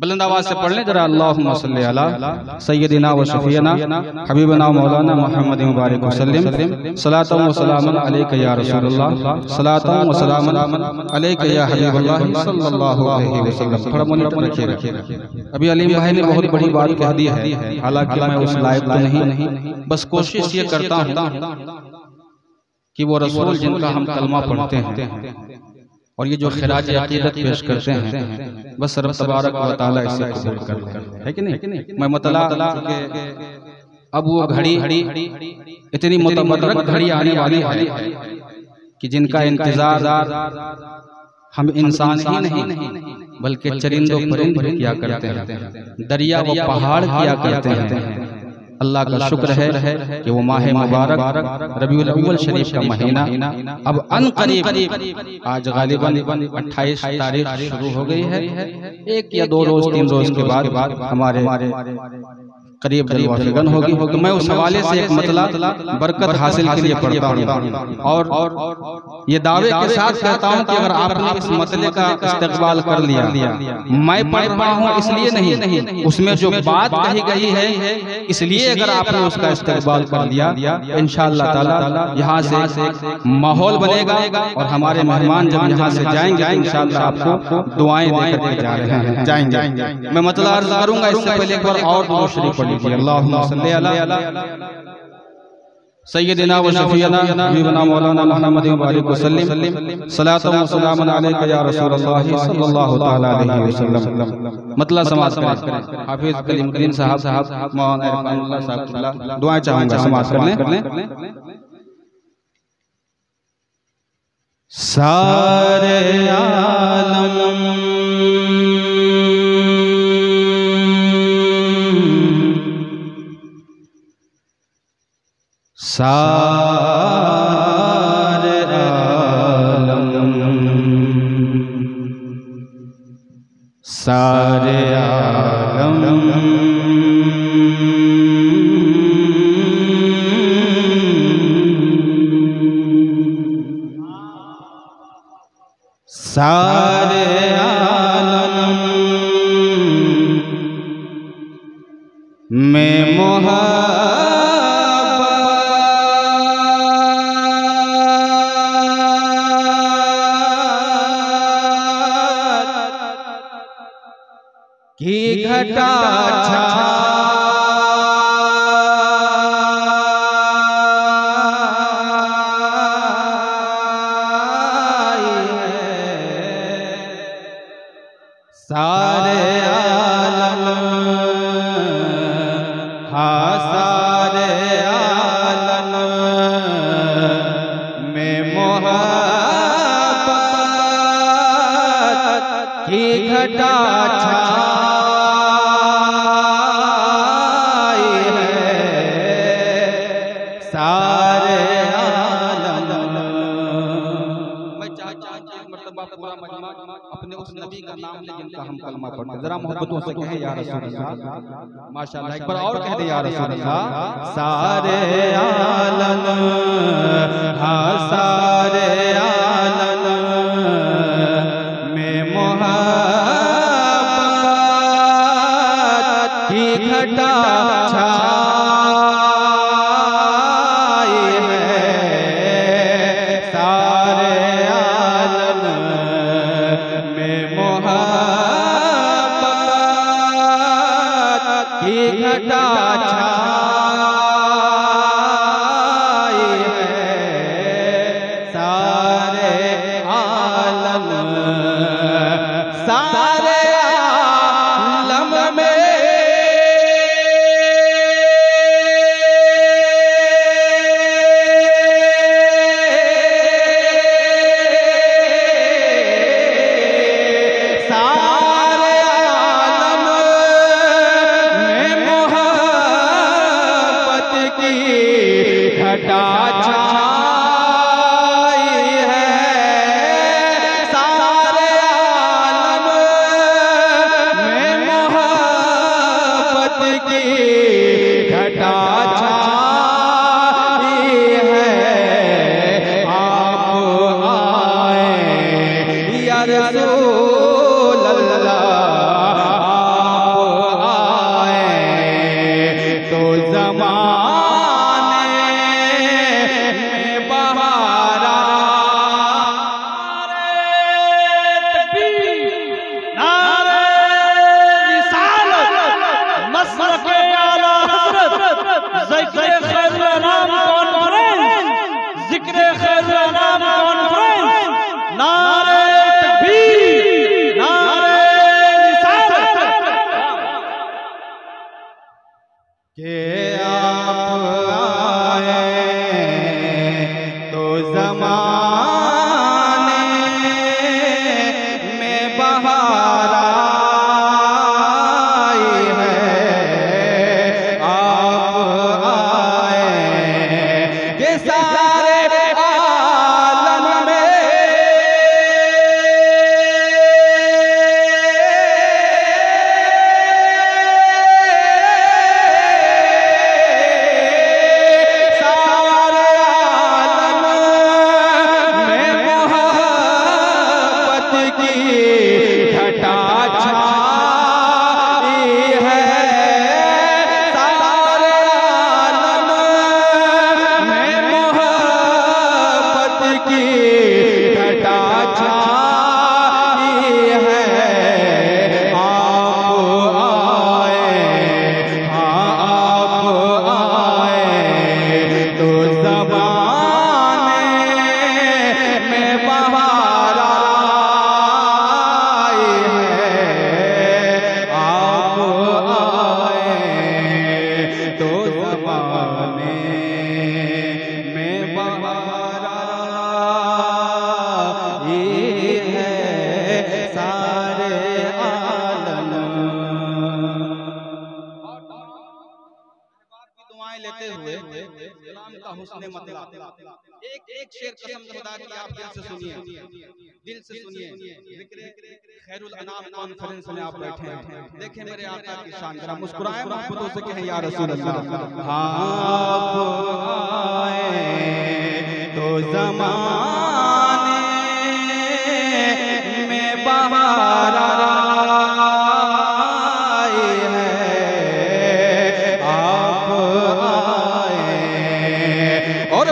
بلند آواز سے پڑھ لیں ذرا. اللہم صلی علی سیدنا و شفینا حبیبنا و مولانا محمد مبارک وسلم. صلاة و سلام علیکہ یا رسول اللہ صلاة و سلام علیکہ یا حبیب اللہ صلی اللہ علیہ وسلم. تھوڑا مونیٹر رکھیے رکھیے ابھی علیم بھائی نے بہت بڑی بات کہہ دی ہے. حالانکہ میں اس لائق تو نہیں بس کوشش یہ کرتا ہوں کہ وہ رسول جن کا ہم کلمہ پڑھتے ہیں. اور یہ جو خراج عقیدت پیش کرتے ہیں بس رب تبارک و تعالیٰ اسے قبول کر لے ہے کہ نہیں؟ میں مطلع کہ اب وہ گھڑی اتنی متمرک گھڑی آنے والی ہے کہ جن کا انتظار ہم انسان ہی نہیں بلکہ چرند و پرند کیا کرتے ہیں دریا و پہاڑ کیا کرتے ہیں۔ اللہ کا شکر ہے کہ وہ ماہ مبارک ربیع الاول شریف کا مہینہ اب ان قریب آج غالباً اٹھائیس تاریخ شروع ہو گئی ہے ایک یا دو روز تین روز کے بعد ہمارے قریب قریب فگن ہوگی۔ تو میں اس حوالے سے ایک مطلع برکت حاصل کے لیے پڑھتا ہوں۔ اور یہ دعوے کے ساتھ کہتا ہوں کہ اگر آپ نے اس مطلع کا استقبال کر لیا میں پڑھ رہا ہوں اس لیے نہیں۔ اس میں جو بات کہی گئی ہے اس لیے اگر آپ نے اس کا استقبال کر لیا انشاءاللہ تعالی یہاں سے ماحول بنے گا اور ہمارے مہمان جب یہاں سے جائیں گے انشاءاللہ آپ کو دعائیں دے کر جا رہے ہیں۔ جائیں گے۔ میں مطلع عرض کروں گا اس سے پہلے ایک بار اور شریف پڑھ جی، اللہم صلی علی سیدنا و شفینا حبیبنا مولانا محمد مبارک وسلم صلاة و سلام علیکہ یا رسول اللہ صلی اللہ تعالی علیہ وسلم۔ مطلع سماعت کریں۔ حافظ کلیم کریم صاحب صاحب مولانا عرفان اللہ صاحب، دعائیں چاہوں گا سماعت کر لیں سارے عالم سارے عالم۔ سارے عالم۔ سارے عالم۔ میں محبت یا رسول اللہ. ماشاءاللہ ایک بار اور کہہ دیں یا رسول اللہ. سارے عالم ہاں سارے عالم. میں محبت کی گھٹا چھا کہ آپ دعائیں لیتے ہوئے کلام کا حسن مطلع۔ ایک ایک شعر قسم خدا کی آپ دل سے سنیے۔ دل سے سنیے۔ ذکر خیر الانام کانفرنس میں آپ بیٹھے ہیں۔ دیکھیں میرے آقا کی شان۔ ذرا مسکرائیں محبتوں سے کہیں یا رسول اللہ۔ آپ آئے تو زمانے میں بہار اور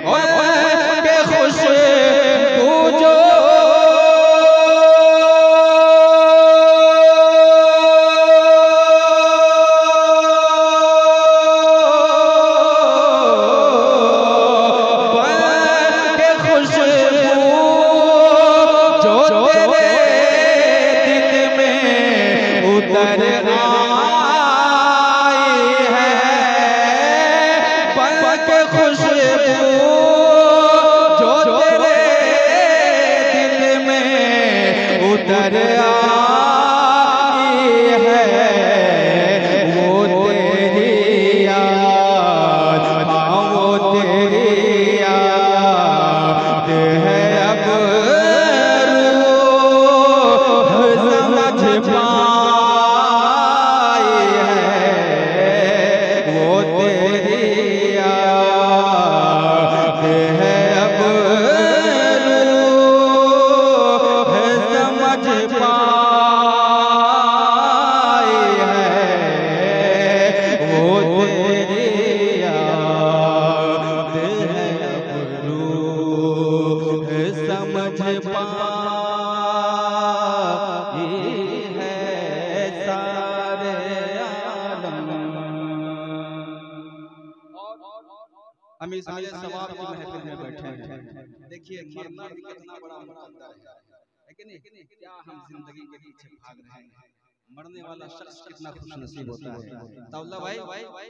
امیر سارے ثواب کی محفل میں بیٹھے ہیں۔ دیکھیے مرنا بھی کتنا بڑا مقدر ہے۔ نہیں؟ کیا ہم زندگی کے پیچھے بھاگ رہے ہیں؟ مرنے والا شخص کتنا خوش نصیب ہوتا ہے۔ تولا بھائی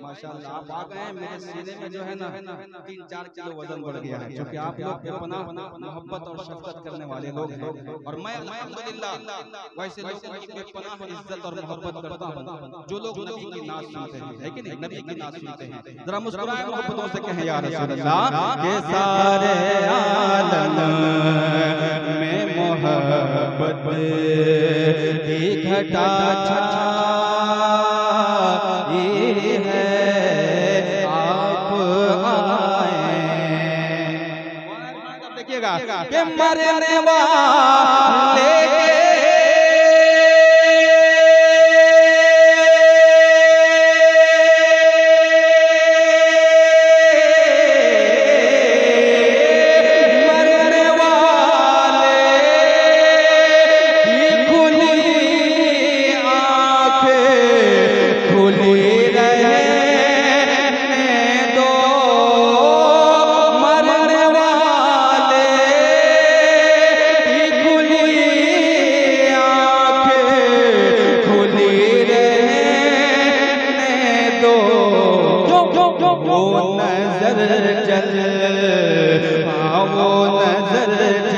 ماشاءاللہ آپ آ گئے ہیں میرے سینے میں جو ہے نا تین چار کلو وزن بڑھ گیا ہے۔ کیونکہ آپ لوگ بے پناہ محبت اور شفقت کرنے والے لوگ ہیں۔ اور میں الحمدللہ ویسے لوگوں کی بے پناہ عزت اور محبت کرتا ہوں۔ جو لوگ نبی کی ناز سنتے ہیں ہے کہ نہیں نبی کی ناز سنتے ہیں۔ ذرا مسکرائیں محبتوں سے کہیں یا رسول اللہ کہ سارے عالم میں محبت کی گھٹا چھائی ہے آپ آئے دیکھیے گا۔ کہ مرنے والے وہ نظر جل ہاں وہ نظر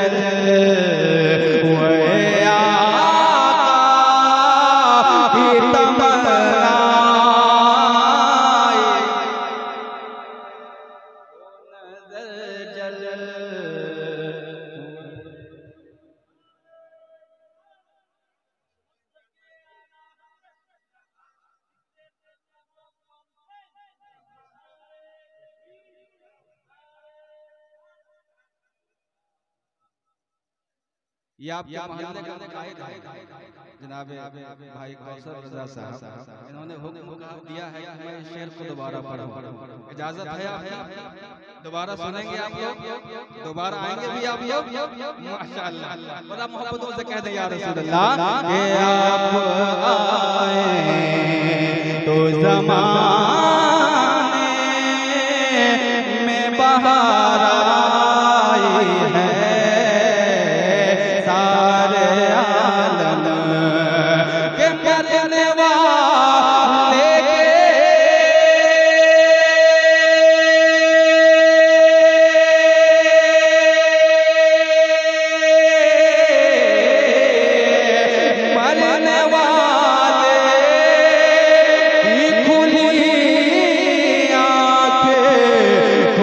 یہ آپ کے محلے کا قائد ہے۔ جناب بھائی کوثر رضا صاحب انہوں نے حکم دیا ہے کہ میں شعر کو دوبارہ پڑھوں۔ اجازت ہے آپ کی؟ دوبارہ سنیں گے آپ لوگ دوبارہ آئیں گے بھی آپ لوگ ماشاءاللہ۔ بڑا محبتوں سے کہہ دیں یا رسول اللہ کہ آپ آئیں تو زمانے میں بہار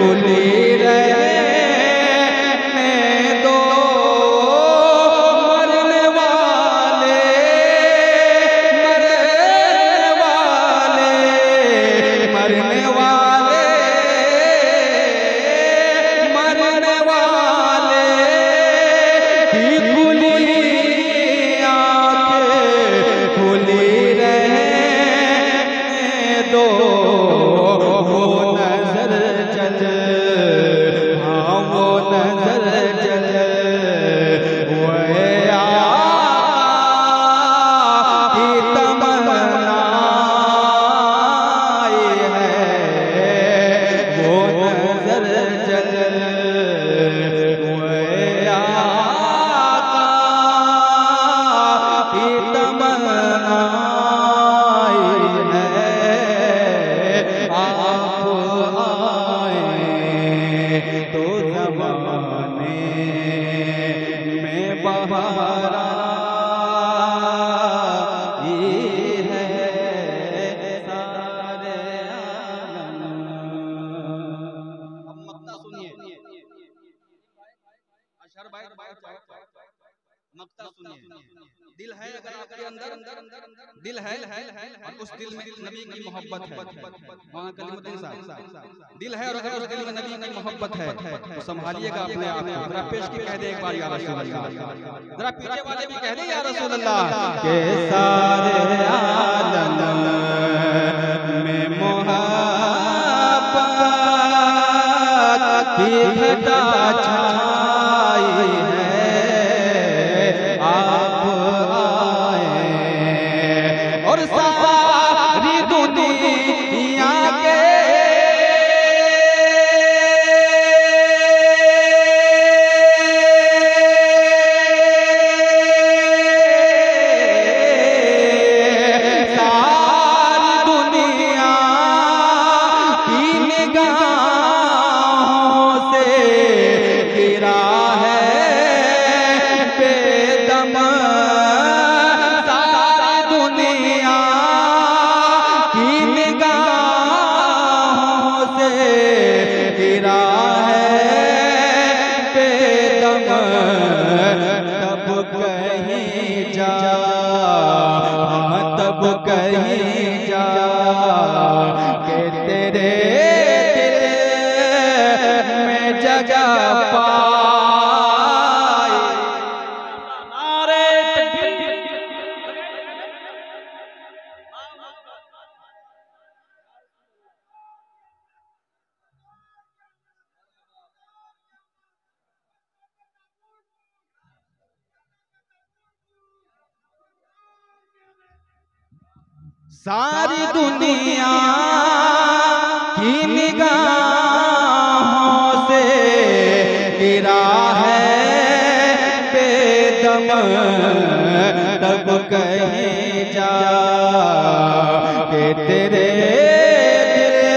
বলে آئیں دل میں نبی کی محبت ہے۔ وہاں کلمت صاحب دل ہے اور اگر اس دل میں نبی کی محبت ہے تو سنبھالیے گا اپنے آپ کو۔ ذرا پیش کی کہہ دے ایک بار یا رسول اللہ۔ ذرا پیچھے والے بھی کہہ دے یا رسول اللہ۔ کہ سارے عالم میں محبت کی گھٹا چھائی ہاں ساری دنیا کی نگاہوں سے گرا ہے بے دم تب کہیں جا کہ تیرے دل